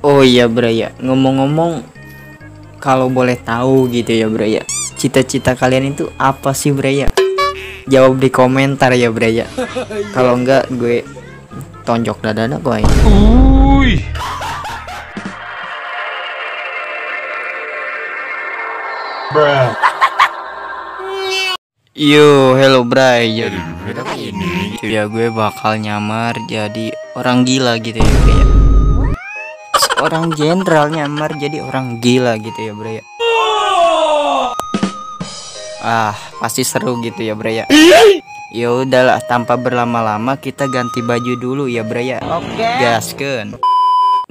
Oh iya Braya, ngomong-ngomong kalau boleh tahu gitu ya Braya. Cita-cita kalian itu apa sih Braya? Jawab di komentar ya Braya. Kalau enggak gue tonjok dadana gue. Uy. Yo, hello Bray. Jadi ini ya gue bakal nyamar jadi orang gila gitu ya Braya. Seorang jenderal nyamar jadi orang gila gitu ya Braya. Ah, pasti seru gitu ya Braya. Ya udahlah, tanpa berlama-lama kita ganti baju dulu ya Braya. Oke. Gaskeun.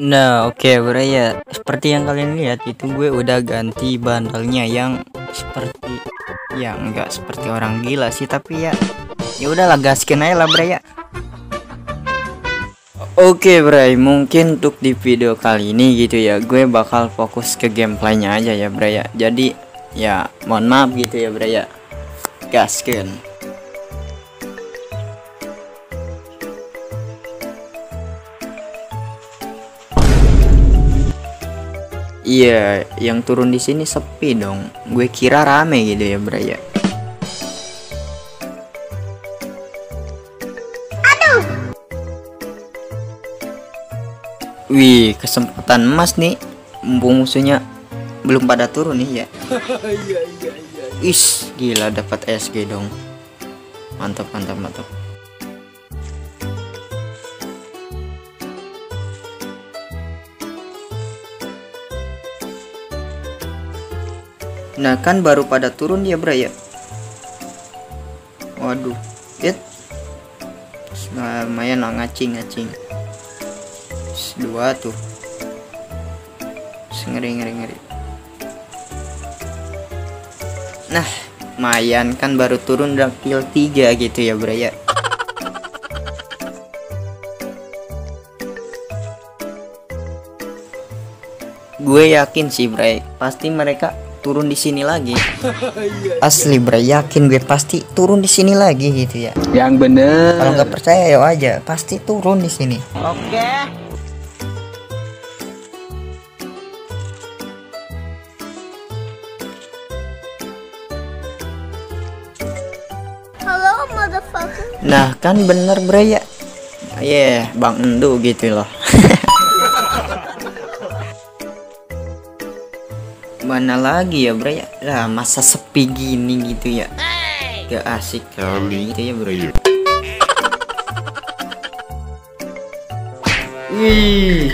Nah, oke okay, Braya. Seperti yang kalian lihat itu gue udah ganti bantalnya yang seperti ya enggak seperti orang gila sih tapi ya ya udahlah gaskeun aja lah Braya. Oke Bray, mungkin untuk di video kali ini gitu ya Gue bakal fokus ke gameplaynya aja ya Bray ya Jadi ya mohon maaf gitu ya Bray ya Gaskeun Iya, yang turun di sini sepi dong. Gue kira rame gitu ya, Bray ya. Wih, kesempatan emas nih. Mumpung musuhnya belum pada turun nih ya. Is, gila dapat SG dong. Mantap, mantap, mantap. Nah kan baru pada turun ya bro ya Waduh It Lumayan lah ngacing ngacing Dua tuh Ngeri ngeri ngeri Nah Lumayan kan baru turun udah kill 3 gitu ya bro ya Gue yakin sih bro Pasti mereka turun di sini lagi. Asli bre, yakin gue pasti turun di sini lagi gitu ya. Yang bener. Kalau nggak percaya ya aja, pasti turun di sini. Oke. Halo Nah, kan bener bre ya. Yeah, Bang Endu gitu loh. mana lagi ya bro ya? Lah masa sepi gini gitu ya? Gak asik kali gitu ya bro ya? Wih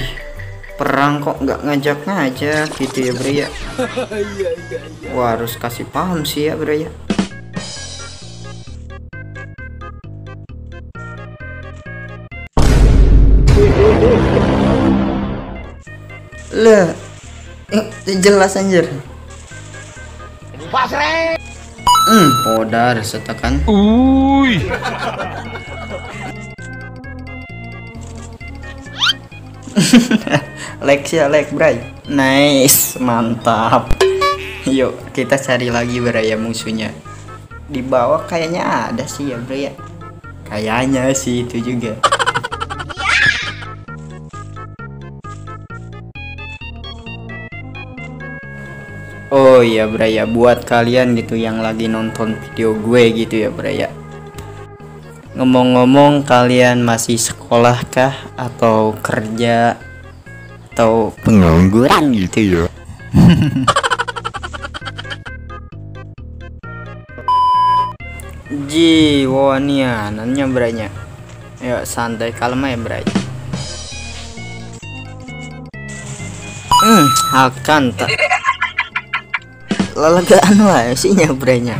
perang kok nggak ngajak-ngajak gitu ya bro ya? Wah harus kasih paham sih ya bro ya lah Eh, jelas anjir. Pasre. Hmm, podar setakan. Uy. like ya, like, Bray. Nice, mantap. Yuk, kita cari lagi Bray ya musuhnya. Di bawah kayaknya ada sih ya, Bray ya. Kayaknya sih itu juga. Oh iya Braya buat kalian gitu yang lagi nonton video gue gitu ya Braya. Ngomong-ngomong kalian masih sekolah kah? Atau kerja? Atau pengangguran gitu ya? Ji, wania nanya Braya. Ya santai kalem ya Braya. Hmm, akan tak lelegaan lah sih nyabrenya.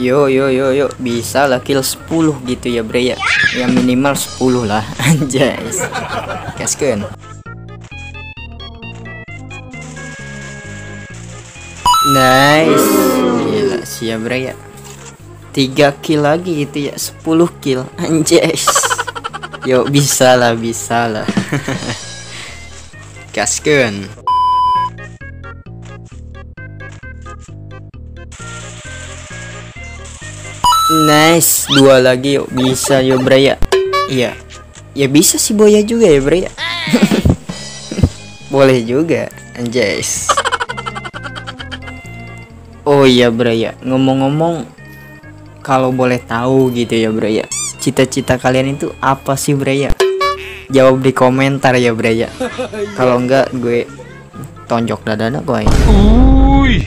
Yo yo yo yo bisa lah kill 10 gitu ya bre ya. Ya minimal 10 lah anjay. Gaskeun Nice. Gila siap bre ya. 3 kill lagi gitu ya 10 kill anjay Yuk bisa lah bisa lah Gaskeun. Nice, dua lagi yuk. Bisa yuk Braya. Iya, ya bisa sih Boya juga ya Braya. Boleh juga, anjas. Oh iya Braya, ngomong-ngomong, kalau boleh tahu gitu ya Braya, cita-cita kalian itu apa sih Braya? Jawab di komentar ya Braya. Kalau enggak gue tonjok dadana gue. Uy.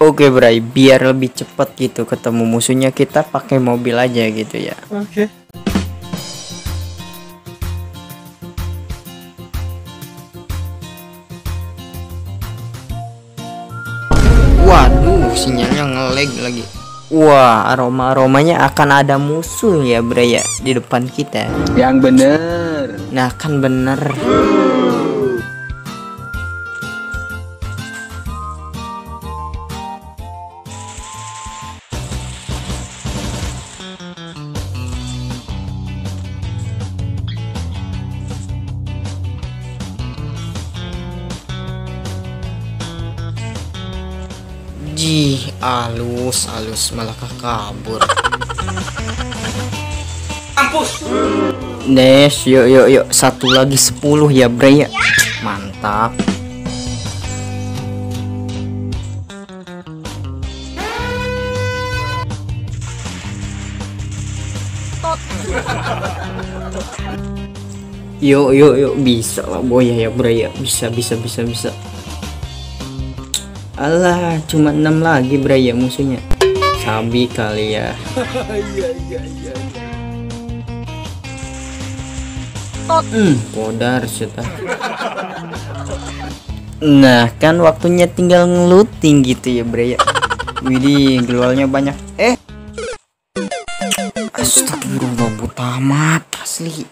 Oke Bray, biar lebih cepat gitu ketemu musuhnya kita pakai mobil aja gitu ya. Oke. Waduh, Wah, aroma-aromanya akan ada musuh ya Bray ya di depan kita. Yang bener. Nah, kan bener. Jih, alus, alus malah kabur. Ampus. Nes, yuk yuk yuk satu lagi 10 ya Bre ya. Mantap. Yuk yuk yuk bisa lah boya ya Bre ya. Bisa bisa bisa bisa. Alah, cuma 6 lagi Bre ya musuhnya. Sabi kali ya. Hmm, podar sudah. Nah, kan waktunya tinggal ngeluting gitu ya, Bre ya. Widih, geluarnya banyak. Eh. Astagfirullah, buta amat asli.